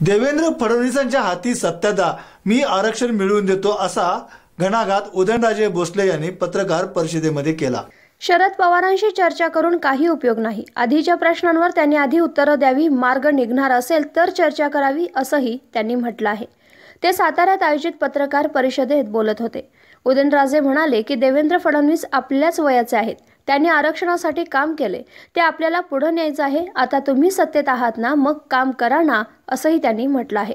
देवेंद्र फडणवीसांच्या हाती सत्तादा मी आरक्षण मिळवून देतो असा घणाघात उदयनराजे भोसले यांनी पत्रकार परिषदेमध्ये केला. शरद पवारांशी चर्चा करून काही उपयोग नाही. आधीच्या प्रश्नांवर त्यांनी आधी उत्तरं द्यावी मार्ग निघणार असेल तर चर्चा करावी असंही त्यांनी म्हटलं आहे. ते साताऱ्यात आयोजित पत्रकार परिषदेत बोलत होते. उदयनराजे म्हणाले की देवेंद्र फडणवीस आपल्याच वयाचे आहेत. त्यांनी आरक्षणासाठी काम केले. ते आपल्याला पुढं न्यायचं आहे. आता तुम्ही सत्तेत आहात ना मग काम करा ना असंही त्यांनी म्हटलं आहे.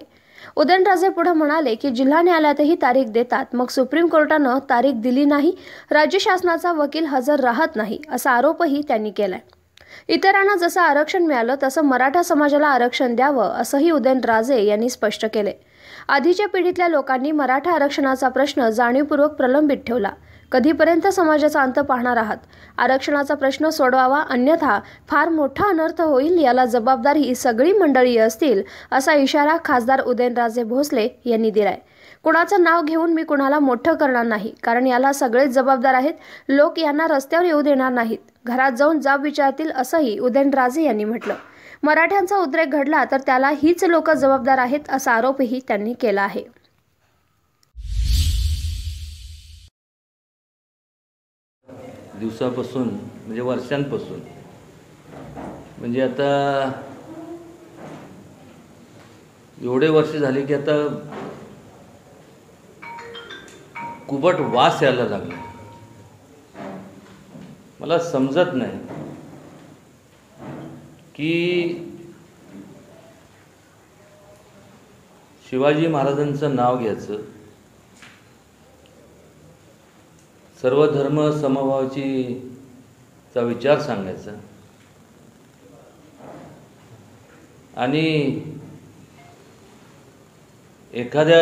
उदयनराजे पुढे म्हणाले की जिल्हा न्यायालयातही तारीख देतात. मग सुप्रीम कोर्टानं तारीख दिली नाही. राज्य शासनाचा वकील हजर राहत नाही असा आरोपही त्यांनी केलाय. इतरांना जसं आरक्षण मिळालं तसं मराठा समाजाला आरक्षण द्यावं असंही उदयनराजे यांनी स्पष्ट केले. आधीच्या पिढीतल्या लोकांनी मराठा आरक्षणाचा प्रश्न जाणीवपूर्वक प्रलंबित ठेवला. कधीपर्यंत समाजाचा अंत पाहणार आहात? आरक्षणाचा प्रश्न सोडवावा अन्यथा फार मोठा अनर्थ होईल याला जबाबदार ही सगळी मंडळी असतील असा इशारा खासदार उदयनराजे भोसले यांनी दिलाय. कुणाचं नाव घेऊन मी कुणाला मोठं करणार नाही कारण याला सगळेच जबाबदार आहेत. लोक यांना रस्त्यावर येऊ देणार नाहीत. घरात जाऊन जाब विचारतील असंही उदयनराजे यांनी म्हटलं. मराठ्यांचा उद्रेक घडला तर त्याला हीच लोक जबाबदार आहेत असा आरोपही त्यांनी केला आहे. दिवसापासून म्हणजे वर्षांपासून. म्हणजे आता एवढे वर्ष झाले की आता कुबट वास यायला लागला. मला समजत नाही की शिवाजी महाराजांचं नाव घ्यायचं सर्व धर्म समभावाची चा विचार सांगायचा. आणि एखाद्या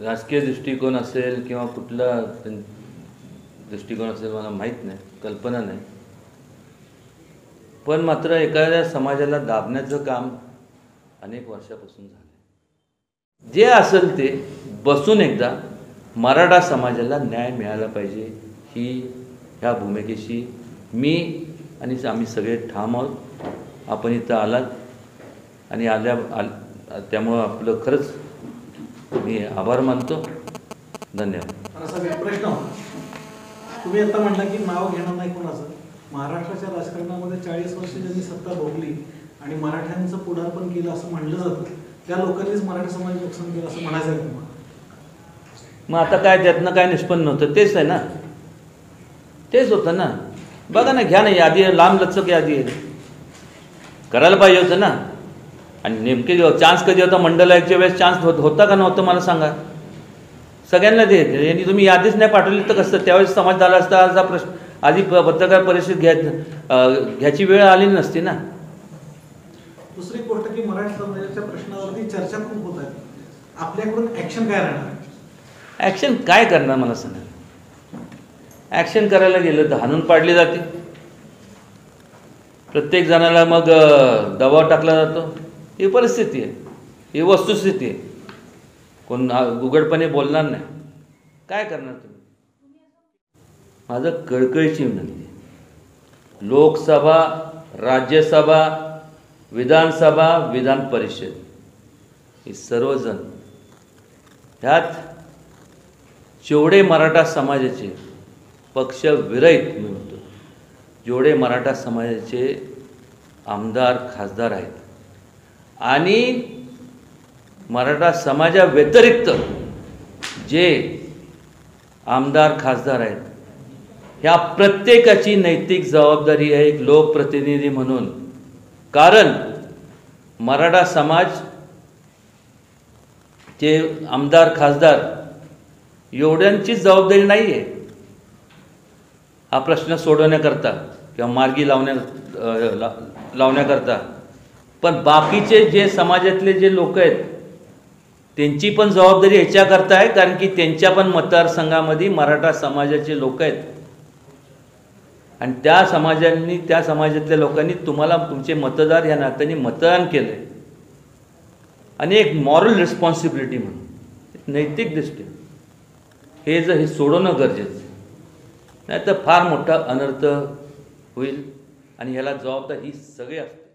राजकीय दृष्टिकोन असेल किंवा कुठला दृष्टिकोन असेल मला माहीत नाही कल्पना नाही. पण मात्र एखाद्या समाजाला दाबण्याचं काम अनेक वर्षापासून झालं जे असेल ते बसून एकदा मराठा समाजाला न्याय मिळाला पाहिजे. ही ह्या भूमिकेशी मी आणि आम्ही सगळे ठाम आहोत. आपण इथं आलात आणि आल्या आल त्यामुळं आपलं खरंच मी आभार मानतो. धन्यवाद. प्रश्न तुम्ही आता म्हटलं की नाव घेणार नाही कोणाचं. महाराष्ट्राच्या राजकारणामध्ये चाळीस वर्ष ज्यांनी सत्ता भोगली आणि मराठ्यांचं पुढारपण केलं असं म्हणलं जातं. त्या लोकांनीच मराठा समाज नुकसान केलं असं म्हणायचं तुम्हाला. मग आता काय त्यातनं काय निष्पन्न होतं? तेच आहे ना. तेच होतं ना. बघा ना घ्या ना यादी आहे, लांब लचक यादी आहे. करायला पाहिजे होतं ना. आणि नेमके चान्स कधी होता मंडलाच्या वेळेस चान्स होत होता का नव्हतं मला सांगा. सगळ्यांना दे यांनी तुम्ही यादीच नाही पाठवली तर कसं? त्यावेळेस समाज झाला असता असा प्रश्न आधी प- पत्रकार परिषद घ्या घ्यायची वेळ आली नसती ना. दुसरी गोष्ट की मराठी समाजाच्या प्रश्नावरती चर्चा खूप होत आहे. आपल्याकडून ॲक्शन काय राहणार? ॲक्शन काय करणार मला सांगा? ॲक्शन करायला गेलं तर हाणून पाडली जाते. प्रत्येक जणाला मग दबाव टाकला जातो. ही परिस्थिती आहे. ही वस्तुस्थिती आहे. कोण आ- उघडपणे बोलणार नाही. काय करणार तुम्ही? माझं कळकळीची विनंती लोकसभा राज्यसभा विधानसभा विधान परिषद. हे सर्वजण ह्यात जेवढे मराठा समाजाचे पक्ष विरहित मी म्हणतो जेवढे मराठा समाजाचे आमदार खासदार आहेत आणि मराठा समाजा व्यतिरिक्त जे आमदार खासदार आहेत ह्या प्रत्येकाची नैतिक जबाबदारी आहे एक लोकप्रतिनिधी म्हणून. कारण मराठा समाज जे आमदार खासदार एवढ्यांचीच जबाबदारी नाही आहे हा प्रश्न सोडवण्याकरता किंवा मार्गी लावण्या ला- लावण्याकरता. पण बाकीचे जे समाजातले जे लोक आहेत त्यांची पण जबाबदारी ह्याच्याकरता आहे कारण की त्यांच्या पण मतदारसंघामध्ये मराठा समाजाचे लोक आहेत. आणि त्या समाजांनी त्या समाजातल्या लोकांनी तुम्हाला तुमचे मतदार या नात्याने मतदान केलं आहे आणि एक मॉरल रिस्पॉन्सिबिलिटी म्हणून नैतिक दृष्टी हे जर हे सोडवणं गरजेचं आहे. नाही तर फार मोठा अनर्थ होईल आणि ह्याला जबाबदार ही सगळे असतात